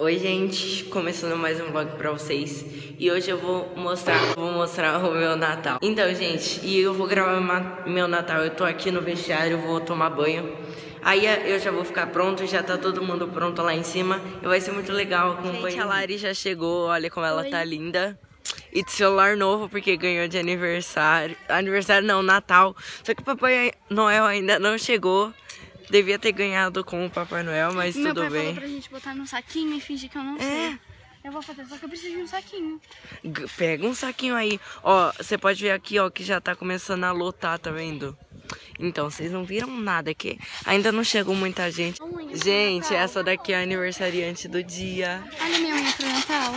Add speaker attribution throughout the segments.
Speaker 1: Oi gente, começando mais um vlog pra vocês. E hoje eu vou mostrar, vou mostrar o meu Natal. Então gente, e eu vou gravar meu Natal. Eu tô aqui no vestiário, vou tomar banho. Aí eu já vou ficar pronto, já tá todo mundo pronto lá em cima. E vai ser muito legal acompanhar Gente, a Lari já chegou, olha como ela Oi. tá linda. E de celular novo, porque ganhou de aniversário. Aniversário não, Natal. Só que o Papai Noel ainda não chegou Devia ter ganhado com o Papai Noel, mas
Speaker 2: Meu
Speaker 1: tudo
Speaker 2: pai
Speaker 1: bem.
Speaker 2: Falou pra gente botar no saquinho e fingir que eu não é. sei. Eu vou fazer, só que eu preciso de um saquinho.
Speaker 1: Pega um saquinho aí. Ó, você pode ver aqui, ó, que já tá começando a lotar, tá vendo? Então, vocês não viram nada aqui. Ainda não chegou muita gente. Gente, essa daqui é a aniversariante do dia.
Speaker 2: Olha minha unha pro Natal.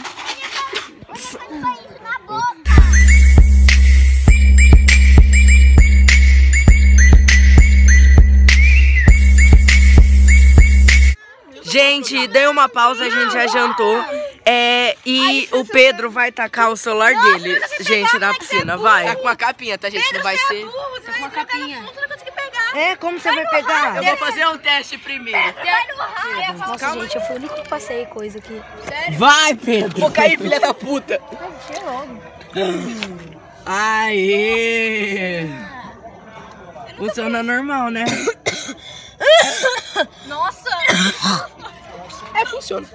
Speaker 1: Gente, deu uma pausa, a gente já jantou. É, e o Pedro vai tacar o celular dele, gente, na piscina, vai.
Speaker 3: Tá com uma capinha, tá, gente? Não vai ser.
Speaker 2: Tá com uma capinha.
Speaker 1: É, como você vai pegar?
Speaker 3: Eu vou fazer um teste primeiro.
Speaker 4: Nossa, Calma. gente, eu fui o único que passei coisa aqui.
Speaker 3: Sério? Vai, Pedro! Vou cair, filha da puta!
Speaker 4: Vai, logo.
Speaker 1: Aê! Funciona normal, né?
Speaker 2: Nossa!
Speaker 3: É, funciona.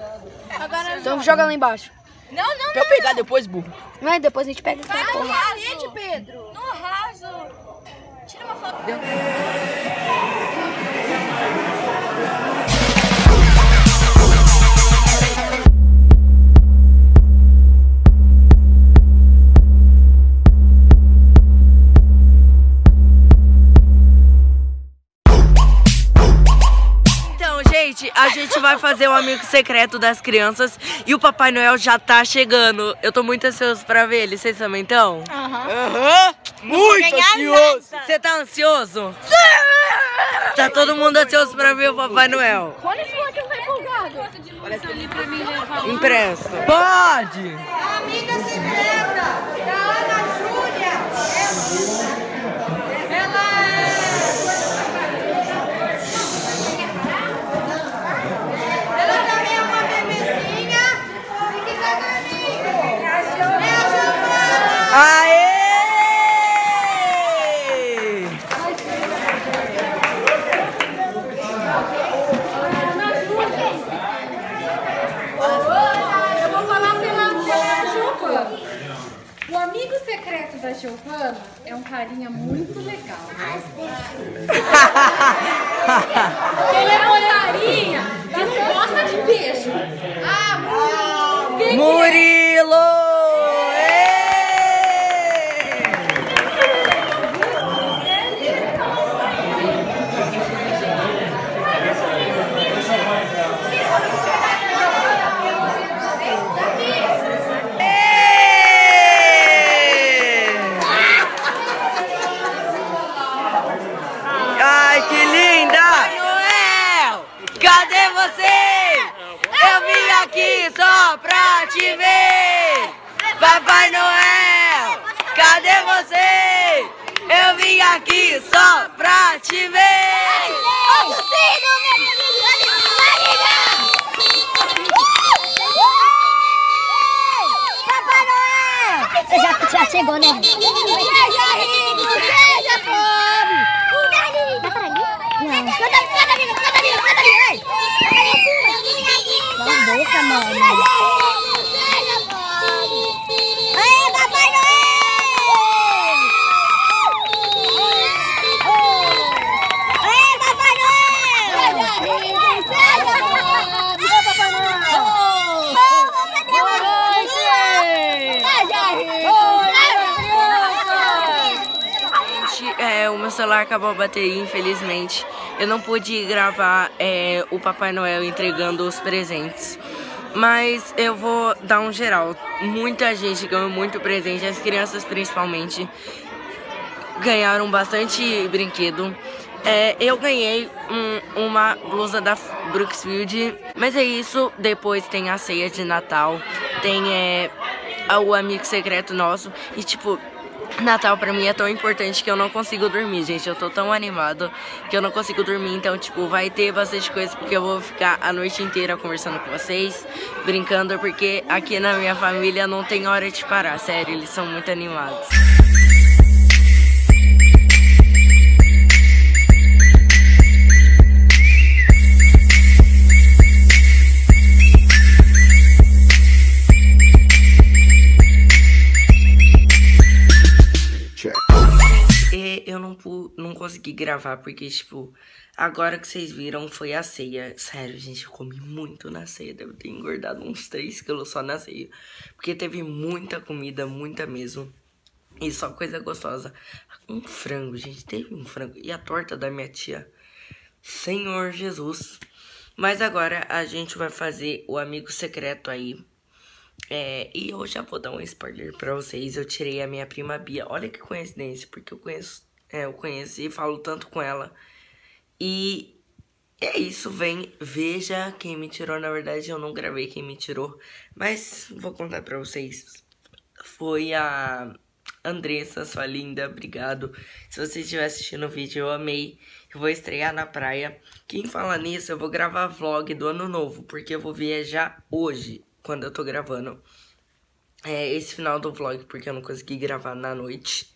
Speaker 4: Agora então joga lá embaixo.
Speaker 2: Não, não,
Speaker 3: Pra eu pegar depois, burro.
Speaker 4: Mas depois a gente pega
Speaker 2: Vai no raso, Pedro. No raso. Tira uma foto. Deu.
Speaker 1: A gente vai fazer o amigo secreto das crianças e o Papai Noel já tá chegando. Eu tô muito ansioso pra ver ele. Vocês também estão?
Speaker 3: Aham. Uhum. Muito ansioso.
Speaker 1: Você tá ansioso? Sim! Tá todo mundo ansioso pra ver o Papai Noel.
Speaker 2: Olha esse moleque que tá empolgado. ali pra mim levar.
Speaker 1: Empresta. Pode!
Speaker 5: Amiga secreta da Ana
Speaker 2: Giovana é um carinha muito legal. Ele é um carinha que não gosta de beijo. Ah, Murilo!
Speaker 1: Murilo! Te ver! Papai Noel, cadê você? Eu vim aqui só pra te ver!
Speaker 4: Papai Noel! Já, já chegou, né? Seja rico, seja pobre! Dá pra ir? Não. Canta ali, canta ali, canta ali, canta ali! Cala a boca, mano!
Speaker 1: meu celular acabou a bateria, infelizmente. Eu não pude gravar é, o Papai Noel entregando os presentes. Mas eu vou dar um geral. Muita gente ganhou muito presente, as crianças principalmente ganharam bastante brinquedo. É, eu ganhei um, uma blusa da Brooksfield, mas é isso. Depois tem a ceia de Natal, tem é, o amigo secreto nosso e tipo Natal pra mim é tão importante que eu não consigo dormir, gente. Eu tô tão animado que eu não consigo dormir. Então, tipo, vai ter bastante coisa porque eu vou ficar a noite inteira conversando com vocês, brincando, porque aqui na minha família não tem hora de parar. Sério, eles são muito animados. Pu- não consegui gravar porque, tipo, agora que vocês viram foi a ceia. Sério, gente, eu comi muito na ceia. Devo ter engordado uns 3 quilos só na ceia. Porque teve muita comida, muita mesmo. E só coisa gostosa. Um frango, gente, teve um frango. E a torta da minha tia. Senhor Jesus. Mas agora a gente vai fazer o amigo secreto aí. É, e eu já vou dar um spoiler pra vocês. Eu tirei a minha prima Bia. Olha que coincidência, porque eu conheço, é, eu conheci falo tanto com ela. E é isso, vem, veja quem me tirou. Na verdade, eu não gravei quem me tirou, mas vou contar pra vocês. Foi a Andressa, sua linda, obrigado. Se você estiver assistindo o vídeo, eu amei. Eu vou estrear na praia. Quem fala nisso, eu vou gravar vlog do ano novo, porque eu vou viajar hoje, quando eu tô gravando. É, esse final do vlog, porque eu não consegui gravar na noite.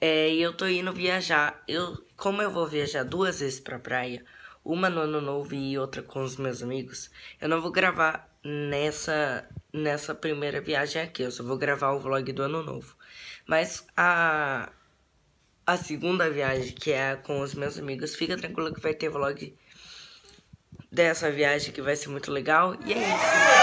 Speaker 1: É, e eu tô indo viajar. Eu, como eu vou viajar duas vezes pra praia, uma no ano novo e outra com os meus amigos, eu não vou gravar nessa nessa primeira viagem aqui. Eu só vou gravar o vlog do ano novo. Mas a a segunda viagem, que é com os meus amigos, fica tranquilo que vai ter vlog dessa viagem que vai ser muito legal. E é isso.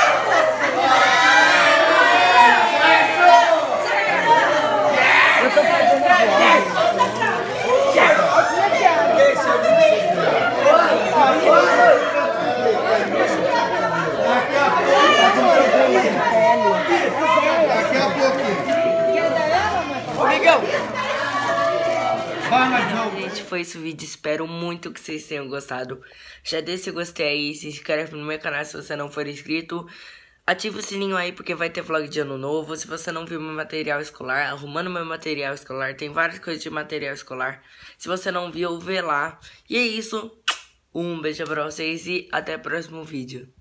Speaker 6: Daqui a pouquinho.
Speaker 3: Ô, Miguel.
Speaker 6: Vai, João.
Speaker 1: Gente, foi esse vídeo. Espero muito que vocês tenham gostado. Já deixa o gostei aí, se inscreve no meu canal se você não for inscrito. Ativa o sininho aí porque vai ter vlog de ano novo. Se você não viu meu material escolar, arrumando meu material escolar, tem várias coisas de material escolar. Se você não viu, vê lá. E é isso. Um beijo pra vocês e até o próximo vídeo.